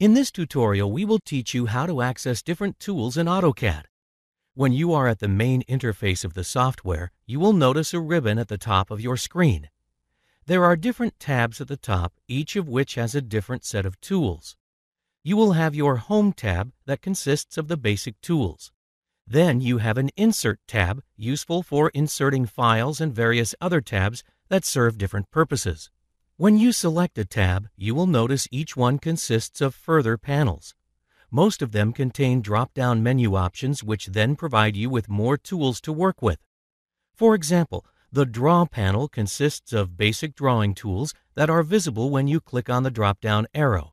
In this tutorial, we will teach you how to access different tools in AutoCAD. When you are at the main interface of the software, you will notice a ribbon at the top of your screen. There are different tabs at the top, each of which has a different set of tools. You will have your Home tab that consists of the basic tools. Then you have an Insert tab, useful for inserting files and various other tabs that serve different purposes. When you select a tab, you will notice each one consists of further panels. Most of them contain drop-down menu options which then provide you with more tools to work with. For example, the Draw panel consists of basic drawing tools that are visible when you click on the drop-down arrow.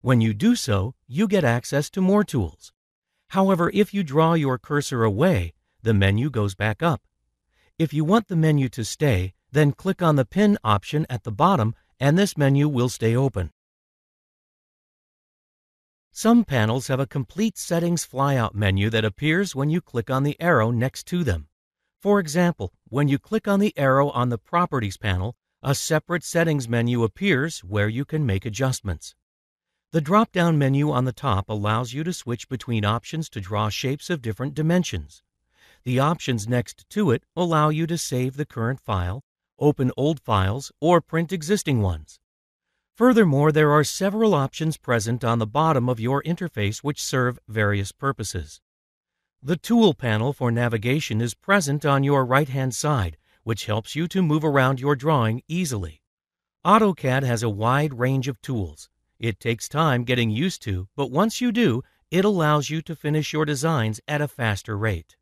When you do so, you get access to more tools. However, if you draw your cursor away, the menu goes back up. If you want the menu to stay, then click on the Pin option at the bottom and this menu will stay open. Some panels have a complete settings flyout menu that appears when you click on the arrow next to them. For example, when you click on the arrow on the Properties panel, a separate settings menu appears where you can make adjustments. The drop-down menu on the top allows you to switch between options to draw shapes of different dimensions. The options next to it allow you to save the current file, open old files, or print existing ones. Furthermore, there are several options present on the bottom of your interface which serve various purposes. The Tool panel for navigation is present on your right-hand side, which helps you to move around your drawing easily. AutoCAD has a wide range of tools. It takes time getting used to, but once you do, it allows you to finish your designs at a faster rate.